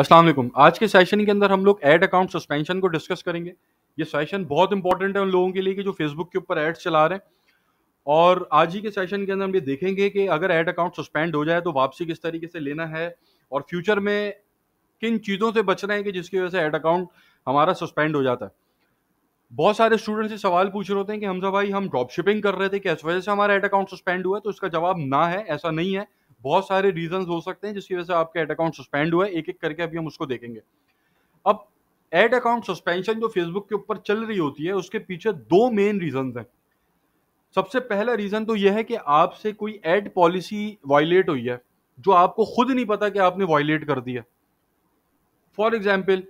अस्सलाम वालेकुम। आज के सेशन के अंदर हम लोग ऐड अकाउंट सस्पेंशन को डिस्कस करेंगे। ये सेशन बहुत इंपॉर्टेंट है उन लोगों के लिए कि जो फेसबुक के ऊपर एड्स चला रहे हैं। और आज ही के सेशन के अंदर हम ये देखेंगे कि अगर ऐड अकाउंट सस्पेंड हो जाए तो वापसी किस तरीके से लेना है और फ्यूचर में किन चीज़ों से बचना है कि जिसकी वजह से ऐड अकाउंट हमारा सस्पेंड हो जाता है। बहुत सारे स्टूडेंट्स से सवाल पूछ रहे होते हैं कि हमजा भाई, हम ड्रॉप शिपिंग कर रहे थे कि इस वजह से हमारा ऐड अकाउंट सस्पेंड हुआ है तो इसका जवाब ना है, ऐसा नहीं है। बहुत सारे रीजन हो सकते हैं जिसकी वजह से आपका एड अकाउंट सस्पेंड हुआ है। एक एक करके अभी हम उसको देखेंगे। अब एड अकाउंट सस्पेंशन जो फेसबुक के ऊपर चल रही होती है, उसके पीछे दो मेन रीजन हैं। सबसे पहला रीजन तो यह है कि आपसे कोई एड पॉलिसी वायलेट हुई है, जो आपको खुद नहीं पता कि आपने वायलेट कर दिया फॉर एग्ज़ाम्पल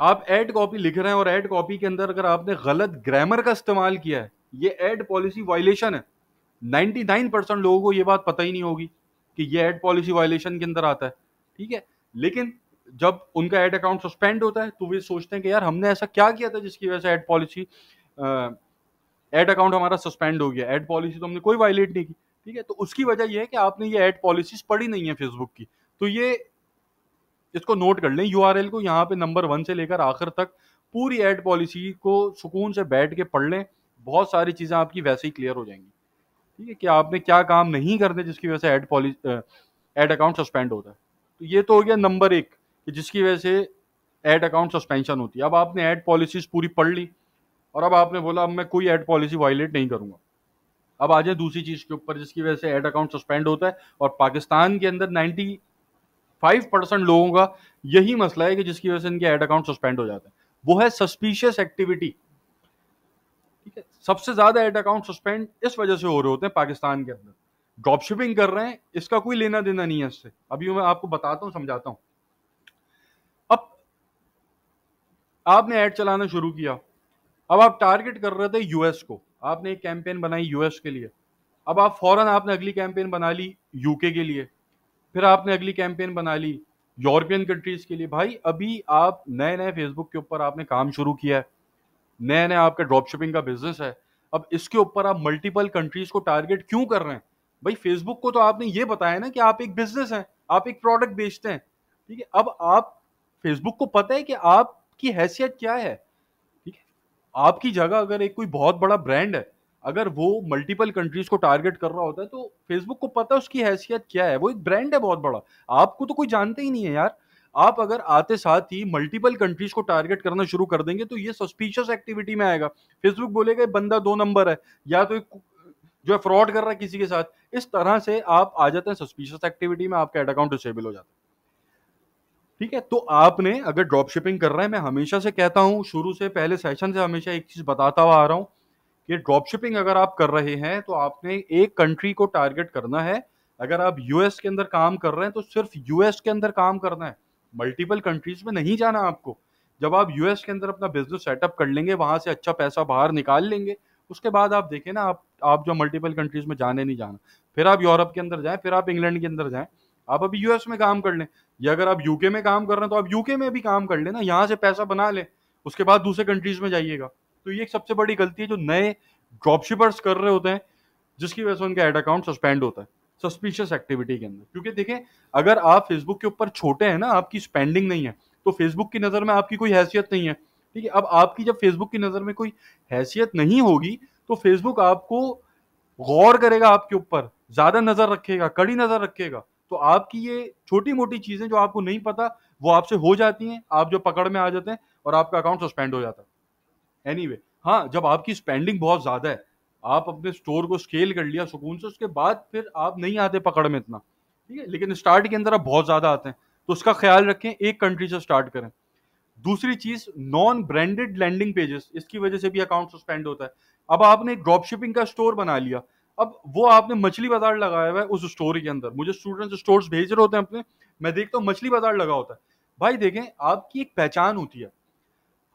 आप एड कॉपी लिख रहे हैं और एड कॉपी के अंदर अगर आपने गलत ग्रामर का इस्तेमाल किया है, ये एड पॉलिसी वायलेशन है। 99 परसेंट लोगों को ये बात पता ही नहीं होगी। कि ये एड पॉलिसी वायलेशन के अंदर आता है, ठीक है? लेकिन जब उनका एड अकाउंट सस्पेंड होता है तो वे सोचते हैं कि यार, हमने ऐसा क्या किया था जिसकी वजह से एड पॉलिसी एड अकाउंट हमारा सस्पेंड हो गया? एड पॉलिसी तो हमने कोई वायलेट नहीं की, ठीक है? तो उसकी वजह यह है कि आपने ये एड पॉलिसीज़ पढ़ी नहीं है फेसबुक की। तो ये, इसको नोट कर लें, URL को यहाँ पे नंबर वन से लेकर आखिर तक पूरी एड पॉलिसी को सुकून से बैठ के पढ़ लें, बहुत सारी चीज़ें आपकी वैसे ही क्लियर हो जाएँगी। ठीक है, कि आपने क्या काम नहीं करने जिसकी वजह से ad policy ad account suspend होता है। तो ये तो हो गया नंबर एक, कि जिसकी वजह से एड अकाउंट सस्पेंशन होती है। अब आपने एड पॉलिसीज़ पूरी पढ़ ली, और अब आपने बोला, अब मैं कोई एड पॉलिसी वायलेट नहीं करूँगा। अब आ जाए दूसरी चीज़ के ऊपर, जिसकी वजह से एड अकाउंट सस्पेंड होता है, और पाकिस्तान के अंदर 95 परसेंट लोगों का यही मसला है कि जिसकी वजह से इनके एड अकाउंट सस्पेंड हो जाता है। वो है सस्पिशियस एक्टिविटी ठीक है? सबसे ज़्यादा एड अकाउंट सस्पेंड इस वजह से हो रहे होते हैं पाकिस्तान के अंदर। ड्रॉप शिपिंग कर रहे हैं, इसका कोई लेना देना नहीं है इससे। अभी मैं आपको बताता हूँ, समझाता हूँ। अब आपने ऐड चलाना शुरू किया। अब आप टारगेट कर रहे थे यूएस को। आपने एक कैंपेन बनाई यूएस के लिए। अब आप फ़ौरन आपने अगली कैंपेन बना ली यूके के लिए। फिर आपने अगली कैंपेन बना ली यूरोपियन कंट्रीज़ के लिए। भाई, अभी आप नए नए फेसबुक के ऊपर आपने काम शुरू किया है। नया नया आपका ड्रॉप शिपिंग का बिज़नेस है। अब इसके ऊपर आप मल्टीपल कंट्रीज़ को टारगेट क्यों कर रहे हैं? भाई फेसबुक को तो आपने ये बताया ना कि आप एक बिज़नेस है, आप एक प्रोडक्ट बेचते हैं। ठीक है, अब आप फेसबुक को पता है कि आपकी हैसियत क्या है? ठीक है, आपकी जगह अगर एक कोई बहुत बड़ा ब्रांड है, अगर वो मल्टीपल कंट्रीज़ को टारगेट कर रहा होता है तो फेसबुक को पता है उसकी हैसियत क्या है? वो एक ब्रांड है बहुत बड़ा। आपको तो कोई जानते ही नहीं है यार। आप अगर आते साथ ही मल्टीपल कंट्रीज़ को टारगेट करना शुरू कर देंगे तो ये सस्पिशियस एक्टिविटी में आएगा। फेसबुक बोलेगा बंदा दो नंबर है, या तो एक जो है फ्रॉड कर रहा है किसी के साथ, इस तरह से आप आ जाते हैं सस्पिशियस एक्टिविटी में, आपका एड अकाउंट डिसेबल हो जाता है। ठीक है तो आपने अगर ड्रॉप शिपिंग कर रहे हैं, मैं हमेशा से कहता हूँ, शुरू से पहले सेशन से हमेशा एक चीज़ बताता हुआ आ रहा हूँ कि ड्रॉप शिपिंग अगर आप कर रहे हैं तो आपने एक कंट्री को टारगेट करना है। अगर आप यूएस के अंदर काम कर रहे हैं तो सिर्फ़ यूएस के अंदर काम करना है। मल्टीपल कंट्रीज़ में नहीं जाना आपको। जब आप यूएस के अंदर अपना बिज़नेस सेटअप कर लेंगे, वहाँ से अच्छा पैसा बाहर निकाल लेंगे, उसके बाद आप देखें ना, आप आप जो मल्टीपल कंट्रीज़ में जाने नहीं जाना। फिर आप यूरोप के अंदर जाएँ, फिर आप इंग्लैंड के अंदर जाएँ, आप अभी यूएस में काम कर लें। या अगर आप यूके में काम कर रहे हैं तो आप यूके में भी काम कर लेना यहाँ से पैसा बना लें, उसके बाद दूसरे कंट्रीज़ में जाइएगा। तो ये एक सबसे बड़ी गलती है जो नए ड्रॉपशिपर्स कर रहे होते हैं, जिसकी वजह से उनका एड अकाउंट सस्पेंड होता है। सस्पिशियस एक्टिविटी के अंदर। क्योंकि देखें अगर आप फेसबुक के ऊपर छोटे हैं ना आपकी स्पेंडिंग नहीं है तो फेसबुक की नज़र में आपकी कोई हैसियत नहीं है। ठीक है अब आपकी जब फेसबुक की नज़र में कोई हैसियत नहीं होगी तो फेसबुक आपको गौर करेगा आपके ऊपर ज़्यादा नज़र रखेगा कड़ी नज़र रखेगा। तो आपकी ये छोटी मोटी चीज़ें जो आपको नहीं पता वो आपसे हो जाती हैं आप जो पकड़ में आ जाते हैं और आपका अकाउंट सस्पेंड हो जाता है। एनी anyway, हाँ जब आपकी स्पेंडिंग बहुत ज़्यादा है आप अपने स्टोर को स्केल कर लिया सुकून से, उसके बाद फिर आप नहीं आते पकड़ में इतना, ठीक है? लेकिन स्टार्ट के अंदर आप बहुत ज़्यादा आते हैं तो उसका ख्याल रखें, एक कंट्री से स्टार्ट करें। दूसरी चीज़ नॉन ब्रांडेड लैंडिंग पेजेस इसकी वजह से भी अकाउंट सस्पेंड होता है। अब आपने एक ड्रॉप शिपिंग का स्टोर बना लिया, अब वो आपने मछली बाज़ार लगाया हुआ है उस स्टोर के अंदर। मुझे स्टूडेंट्स स्टोर्स भेज रहे होते हैं अपने, मैं देखता हूँ मछली बाज़ार लगा होता है। भाई देखें, आपकी एक पहचान होती है,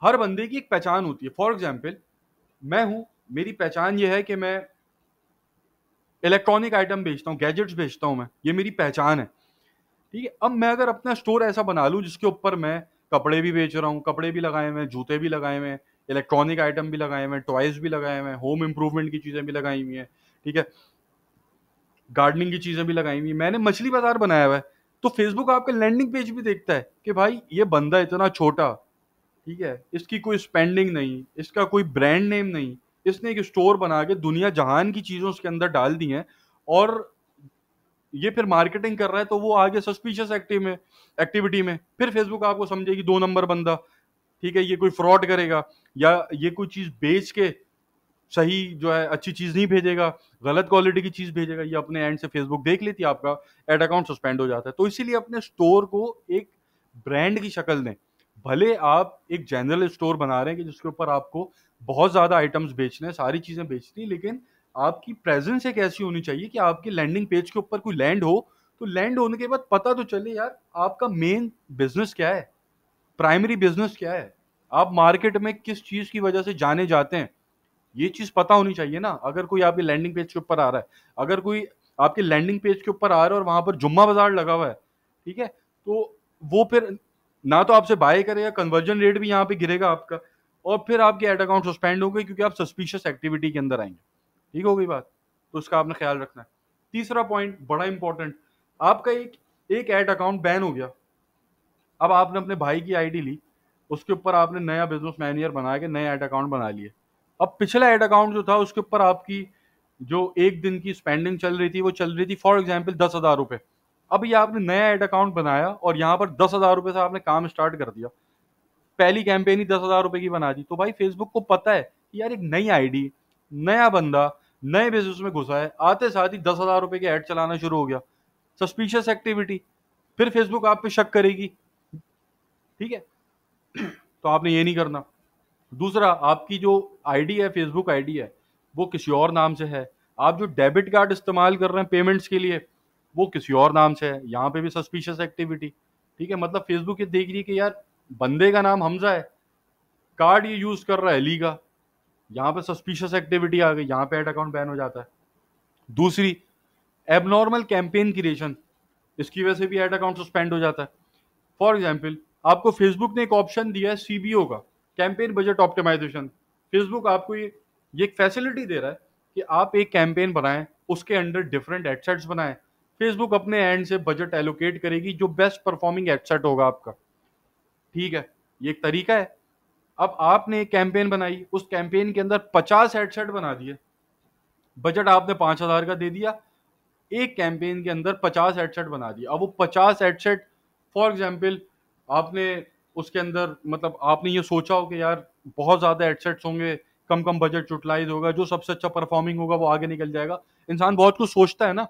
हर बंदे की एक पहचान होती है। फॉर एग्ज़ाम्पल मैं हूँ मेरी पहचान ये है कि मैं इलेक्ट्रॉनिक आइटम बेचता हूँ गैजेट्स बेचता हूँ मैं। ये मेरी पहचान है। ठीक है, अब मैं अगर अपना स्टोर ऐसा बना लूँ जिसके ऊपर मैं कपड़े भी बेच रहा हूँ, कपड़े भी लगाए हुए हैं, जूते भी लगाए हुए इलेक्ट्रॉनिक आइटम भी लगाए हुए हैं टॉयज भी लगाए हुए हैं होम इम्प्रूवमेंट की चीज़ें भी लगाई हुई हैं, ठीक है? गार्डनिंग की चीज़ें भी लगाई हुई मैंने मछली बाज़ार बनाया हुआ है तो फेसबुक आपका लैंडिंग पेज भी देखता है कि भाई, ये बंदा इतना छोटा, ठीक है? इसकी कोई स्पेंडिंग नहीं, इसका कोई ब्रांड नेम नहीं इसने एक स्टोर बना के दुनिया जहान की चीज़ों उसके अंदर डाल दी हैं और ये फिर मार्केटिंग कर रहा है तो वो आगे सस्पिशियस एक्टिव में एक्टिविटी में, फिर फेसबुक आपको समझेगी दो नंबर बंदा, ठीक है, ये कोई फ्रॉड करेगा या ये कोई चीज़ बेच के सही जो है अच्छी चीज़ नहीं भेजेगा, गलत क्वालिटी की चीज़ भेजेगा, ये अपने एंड से फेसबुक देख लेती है आपका एड अकाउंट सस्पेंड हो जाता है। तो इसीलिए अपने स्टोर को एक ब्रांड की शक्ल दें। भले आप एक जनरल स्टोर बना रहे हैं कि जिसके ऊपर आपको बहुत ज़्यादा आइटम्स बेचने हैं, सारी चीज़ें बेचनी लेकिन आपकी प्रेजेंस एक ऐसी होनी चाहिए कि आपके लैंडिंग पेज के ऊपर कोई लैंड हो तो लैंड होने के बाद पता तो चले यार, आपका मेन बिज़नेस क्या है? प्राइमरी बिज़नेस क्या है? आप मार्केट में किस चीज़ की वजह से जाने जाते हैं? ये चीज़ पता होनी चाहिए ना, अगर कोई आपके लैंडिंग पेज के ऊपर आ रहा है, अगर कोई आपके लैंडिंग पेज के ऊपर आ रहा है और वहाँ पर जुम्मा बाज़ार लगा हुआ है, ठीक है? तो वो फिर ना तो आपसे बाय करेगा कन्वर्जन रेट भी यहाँ पे गिरेगा आपका और फिर आपके एड अकाउंट सस्पेंड हो गए क्योंकि आप सस्पिशियस एक्टिविटी के अंदर आएँगे। ठीक हो गई बात? तो उसका आपने ख्याल रखना है। तीसरा पॉइंट बड़ा इंपॉर्टेंट आपका एक एक एड अकाउंट बैन हो गया। अब आपने अपने भाई की आईडी ली, उसके ऊपर आपने नया बिज़नेस मैनेजर बना के नए एड अकाउंट बना लिए। अब पिछला एड अकाउंट जो था, उसके ऊपर आपकी जो एक दिन की स्पेंडिंग चल रही थी, वो चल रही थी फॉर एग्ज़ाम्पल दस हज़ार रुपए। अब ये आपने नया एड अकाउंट बनाया और यहाँ पर दस हज़ार रुपए से आपने काम स्टार्ट कर दिया। पहली कैंपेन ही दस हज़ार रुपए की बना दी। तो भाई फेसबुक को पता है कि यार एक नई आईडी नया बंदा, नए बिज़नेस में घुसा है, आते साथ ही दस हज़ार रुपए के ऐड चलाना शुरू हो गया। सस्पिशियस एक्टिविटी फिर फेसबुक आप पे शक करेगी। ठीक है? तो आपने ये नहीं करना। दूसरा, आपकी जो आईडी है फेसबुक आईडी है, वो किसी और नाम से है। आप जो डेबिट कार्ड इस्तेमाल कर रहे हैं पेमेंट्स के लिए, वो किसी और नाम से है। यहाँ पे भी सस्पिशियस एक्टिविटी ठीक है? मतलब फेसबुक ये देख रही है कि यार बंदे का नाम हमजा है। कार्ड ये यूज़ कर रहा है अली का यहाँ पे सस्पिशियस एक्टिविटी आ गई, यहाँ पे एड अकाउंट बैन हो जाता है। दूसरी एबनॉर्मल कैंपेन क्रिएशन इसकी वजह से भी एड अकाउंट सस्पेंड हो जाता है। फॉर एग्ज़ाम्पल आपको फेसबुक ने एक ऑप्शन दिया है सीबीओ का कैंपेन बजट ऑप्टिमाइजेशन फेसबुक आपको ये ये एक फैसिलिटी दे रहा है कि आप एक कैंपेन बनाएँ, उसके अंडर डिफरेंट एडसेट्स बनाएँ। फेसबुक अपने एंड से बजट एलोकेट करेगी, जो बेस्ट परफॉर्मिंग एडसेट होगा आपका। ठीक है, ये एक तरीका है। अब आपने एक कैंपेन बनाई, उस कैंपेन के अंदर पचास हेडसेट बना दिए। बजट आपने पाँच हज़ार का दे दिया, एक कैंपेन के अंदर पचास हेडसेट बना दिया अब वो पचास हेडसेट फॉर एग्ज़ाम्पल आपने उसके अंदर मतलब आपने ये सोचा हो कि यार, बहुत ज़्यादा हेडसेट्स होंगे कम कम बजट यूटिलाइज होगा, जो सबसे अच्छा परफॉर्मिंग होगा, वो आगे निकल जाएगा। इंसान बहुत कुछ सोचता है ना,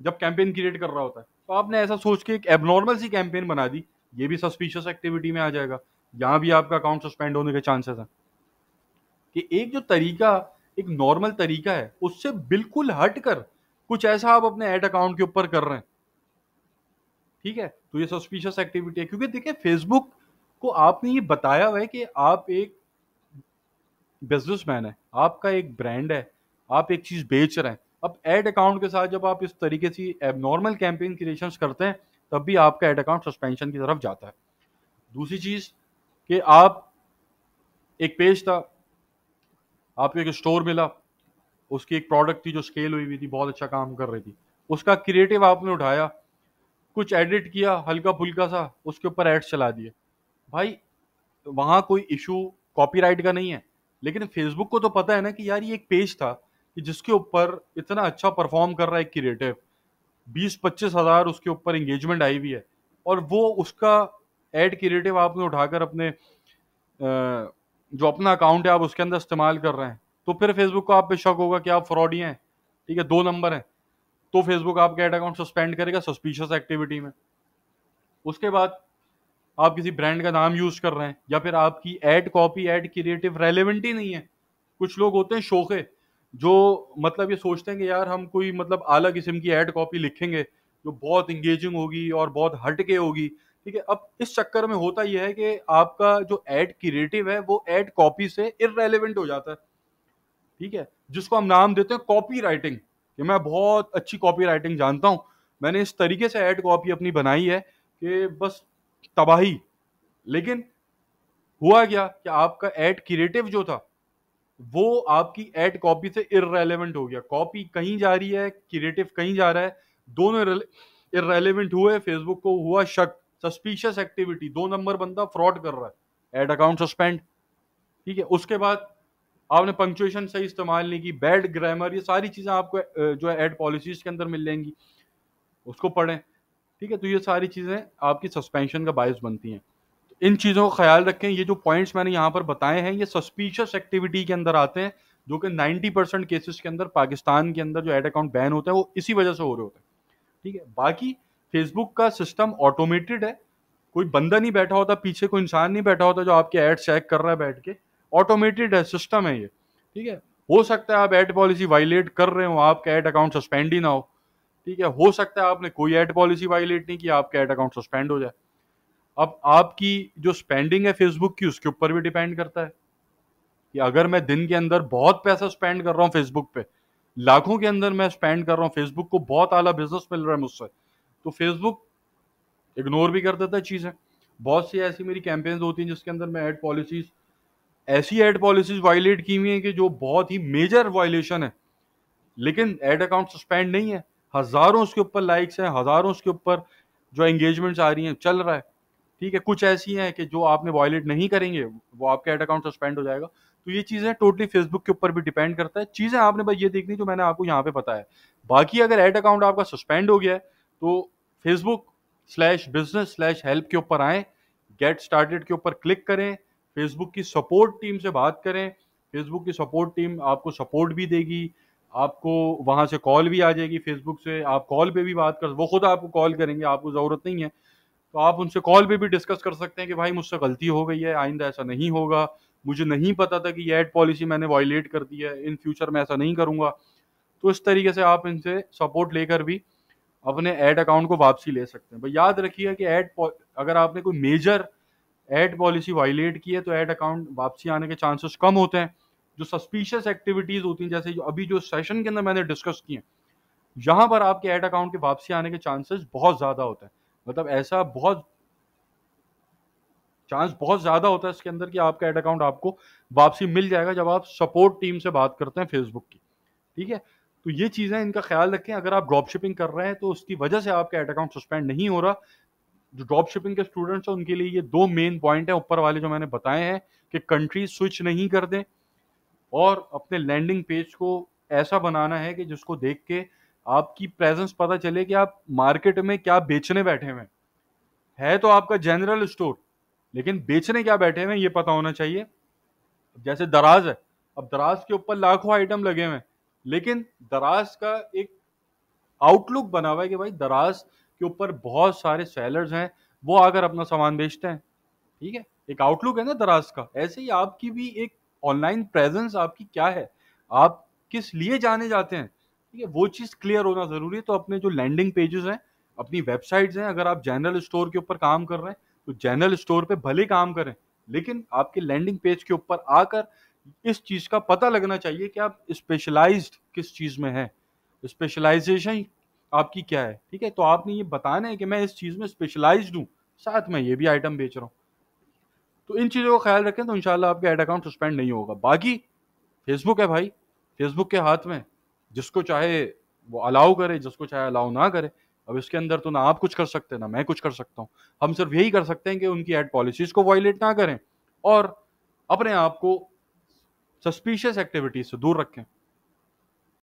जब कैंपेन क्रिएट कर रहा होता है। तो आपने ऐसा सोच के एक एबनॉर्मल सी कैंपेन बना दी ये भी सस्पिशियस एक्टिविटी में आ जाएगा। यहाँ भी आपका अकाउंट सस्पेंड होने के चांसेस हैं। कि एक जो तरीका, एक नॉर्मल तरीका है, उससे बिल्कुल हट कर कुछ ऐसा आप अपने एड अकाउंट के ऊपर कर रहे हैं। ठीक है? तो ये सस्पिशियस एक्टिविटी है। क्योंकि देखिए फेसबुक को आपने ये बताया हुआ है कि आप एक बिजनेसमैन है, आपका एक ब्रांड है, आप एक चीज़ बेच रहे हैं। अब एड अकाउंट के साथ जब आप इस तरीके से एबनॉर्मल कैंपेन क्रिएशन करते हैं तब भी आपका एड अकाउंट सस्पेंशन की तरफ़ जाता है। दूसरी चीज़ कि आप एक पेज था, आपको एक स्टोर मिला, उसकी एक प्रोडक्ट थी जो स्केल हुई हुई थी, बहुत अच्छा काम कर रही थी। उसका क्रिएटिव आपने उठाया, कुछ एडिट किया हल्का फुल्का सा, उसके ऊपर एड्स चला दिए। भाई, वहाँ कोई इशू कॉपीराइट का नहीं है, लेकिन फेसबुक को तो पता है ना कि यार ये एक पेज था कि जिसके ऊपर इतना अच्छा परफॉर्म कर रहा है क्रिएटिव। बीस पच्चीस हज़ार उसके ऊपर एंगेजमेंट आई हुई है। और वो उसका एड क्रिएटिव आपने उठाकर अपने जो अपना अकाउंट है आप उसके अंदर इस्तेमाल कर रहे हैं। तो फिर फेसबुक को आप पे शक होगा कि आप फ्रॉडी हैं, ठीक है, दो नंबर हैं। तो फेसबुक आपका एड अकाउंट सस्पेंड करेगा सस्पिशियस एक्टिविटी में। उसके बाद आप किसी ब्रांड का नाम यूज़ कर रहे हैं, या फिर आपकी ad copy ad creative relevant ही नहीं है। कुछ लोग होते हैं शोखे जो मतलब ये सोचते हैं कि यार हम कोई मतलब आला किस्म की एड कॉपी लिखेंगे, जो बहुत इंगेजिंग होगी और बहुत हटके होगी, ठीक है? अब इस चक्कर में होता यह है कि आपका जो एड क्रिएटिव है, वो एड कॉपी से इरेलीवेंट हो जाता है, ठीक है? जिसको हम नाम देते हैं कॉपी राइटिंग कि मैं बहुत अच्छी कॉपी राइटिंग जानता हूँ। मैंने इस तरीके से एड कॉपी अपनी बनाई है कि बस तबाही। लेकिन हुआ क्या कि आपका एड क्रिएटिव जो था वो आपकी एड कॉपी से इरेलीवेंट हो गया। कॉपी कहीं जा रही है क्रिएटिव कहीं जा रहा है, दोनों इरेलीवेंट हुए फेसबुक को हुआ शक सस्पिशियस एक्टिविटी दो नंबर बंदा फ्रॉड कर रहा है। एड अकाउंट सस्पेंड ठीक है? उसके बाद आपने पंक्चुएशन सही इस्तेमाल नहीं की बैड ग्रामर ये सारी चीज़ें आपको जो है एड पॉलिसीज़ के अंदर मिल जाएँगी। उसको पढ़ें, ठीक है? तो ये सारी चीज़ें आपकी सस्पेंशन का बायस बनती हैं। इन चीज़ों का ख्याल रखें, ये जो पॉइंट्स मैंने यहाँ पर बताए हैं, ये सस्पिशियस एक्टिविटी के अंदर आते हैं, जो कि 90 परसेंट केसेस के अंदर, पाकिस्तान के अंदर जो एड अकाउंट बैन होता है, वो इसी वजह से हो रहे होते हैं। ठीक है? बाकी फेसबुक का सिस्टम ऑटोमेटेड है। कोई बंदा नहीं बैठा होता, पीछे कोई इंसान नहीं बैठा होता जो आपके एड चेक कर रहा है बैठ के। ऑटोमेटेड है सिस्टम है ये। ठीक है? हो सकता है आप एड पॉलिसी वायलेट कर रहे हो, आपका एड अकाउंट सस्पेंड ही ना हो। ठीक है? हो सकता है आपने कोई एड पॉलिसी वायलेट नहीं की आपका एड अकाउंट सस्पेंड हो जाए। अब आपकी जो स्पेंडिंग है फेसबुक की, उसके ऊपर भी डिपेंड करता है। कि अगर मैं दिन के अंदर बहुत पैसा स्पेंड कर रहा हूँ फेसबुक पे, लाखों के अंदर मैं स्पेंड कर रहा हूँ फेसबुक को बहुत आला बिज़नेस मिल रहा है मुझसे तो फेसबुक इग्नोर भी कर देता है चीज़ें। बहुत सी ऐसी मेरी कैंपेन्स होती हैं जिसके अंदर मैं एड पॉलिसीज़ ऐसी एड पॉलिसीज़ वायलेट की हुई हैं कि जो बहुत ही मेजर वायलेशन है। लेकिन एड अकाउंट सस्पेंड नहीं है। हज़ारों उसके ऊपर लाइक्स हैं, हज़ारों उसके ऊपर जो एंगेजमेंट्स आ रही हैं, चल रहा है। ठीक है, कुछ ऐसी हैं कि जो आपने वॉयलेट नहीं करेंगे, वो आपका एड अकाउंट सस्पेंड हो जाएगा। तो ये चीज़ें टोटली फेसबुक के ऊपर भी डिपेंड करता है। चीज़ें आपने बस ये देखनी जो मैंने आपको यहाँ पे बताया। बाकी अगर एड अकाउंट आपका सस्पेंड हो गया है तो Facebook slash business slash help के ऊपर आए गेट स्टार्टेड के ऊपर क्लिक करें फेसबुक की सपोर्ट टीम से बात करें फेसबुक की सपोर्ट टीम आपको सपोर्ट भी देगी, आपको वहाँ से कॉल भी आ जाएगी फेसबुक से, आप कॉल पे भी बात कर, वो खुद आपको कॉल करेंगे, आपको ज़रूरत नहीं है। तो आप उनसे कॉल पे भी डिस्कस कर सकते हैं कि भाई मुझसे गलती हो गई है, आइंदा ऐसा नहीं होगा। मुझे नहीं पता था कि ये एड पॉलिसी मैंने वायलेट कर दी है। इन फ्यूचर मैं ऐसा नहीं करूँगा। तो इस तरीके से आप इनसे सपोर्ट लेकर भी अपने एड अकाउंट को वापसी ले सकते हैं। भाई याद रखिए कि एड अगर आपने कोई मेजर एड पॉलिसी वायलेट की है तो एड अकाउंट वापसी आने के चांसेस कम होते हैं। जो सस्पिशियस एक्टिविटीज़ होती हैं, जैसे जो अभी जो सेशन के अंदर मैंने डिस्कस किए हैं, यहाँ पर आपके एड अकाउंट के वापसी आने के चांसेस बहुत ज़्यादा होते हैं। मतलब ऐसा बहुत चांस बहुत ज़्यादा होता है इसके अंदर कि आपका एड अकाउंट आपको वापसी मिल जाएगा जब आप सपोर्ट टीम से बात करते हैं फेसबुक की। ठीक है? तो ये चीज़ें इनका ख्याल रखें। अगर आप ड्रॉप शिपिंग कर रहे हैं तो उसकी वजह से आपका एड अकाउंट सस्पेंड नहीं हो रहा। जो ड्रॉप शिपिंग के स्टूडेंट्स हैं, उनके लिए ये दो मेन पॉइंट है। ऊपर वाले जो मैंने बताए हैं कि कंट्री स्विच नहीं कर दें और अपने लैंडिंग पेज को ऐसा बनाना है कि जिसको देख के आपकी प्रेजेंस पता चले कि आप मार्केट में क्या बेचने बैठे हुए है। तो आपका जनरल स्टोर लेकिन बेचने क्या बैठे हुए ये पता होना चाहिए। जैसे दराज है, अब दराज के ऊपर लाखों आइटम लगे हुए हैं, लेकिन दराज का एक आउटलुक बना हुआ है कि भाई दराज के ऊपर बहुत सारे सेलर्स हैं, वो आकर अपना सामान बेचते हैं। ठीक है? एक आउटलुक है ना दराज का। ऐसे ही आपकी भी एक ऑनलाइन प्रेजेंस आपकी क्या है? आप किस लिए जाने जाते हैं? ठीक है, वो चीज़ क्लियर होना ज़रूरी है। तो अपने जो लैंडिंग पेजेस हैं, अपनी वेबसाइट्स हैं, अगर आप जनरल स्टोर के ऊपर काम कर रहे हैं तो जनरल स्टोर पे भले काम करें, लेकिन आपके लैंडिंग पेज के ऊपर आकर इस चीज़ का पता लगना चाहिए कि आप स्पेशलाइज्ड किस चीज़ में है। स्पेशलाइजेशन आपकी क्या है, ठीक है? तो आपने ये बताना है कि मैं इस चीज़ में स्पेशलाइज्ड हूँ, साथ में ये भी आइटम बेच रहा हूँ। तो इन चीज़ों का ख्याल रखें तो इंशाल्लाह आपका एड अकाउंट सस्पेंड नहीं होगा। बाकी फेसबुक है भाई फेसबुक के हाथ में। जिसको चाहे वो अलाउ करे, जिसको चाहे अलाउ ना करे, अब इसके अंदर तो ना आप कुछ कर सकते, ना मैं कुछ कर सकता हूँ। हम सिर्फ़ यही कर सकते हैं कि उनकी एड पॉलिसीज़ को वायलेट ना करें और अपने आप को सस्पिशियस एक्टिविटीज़ से दूर रखें।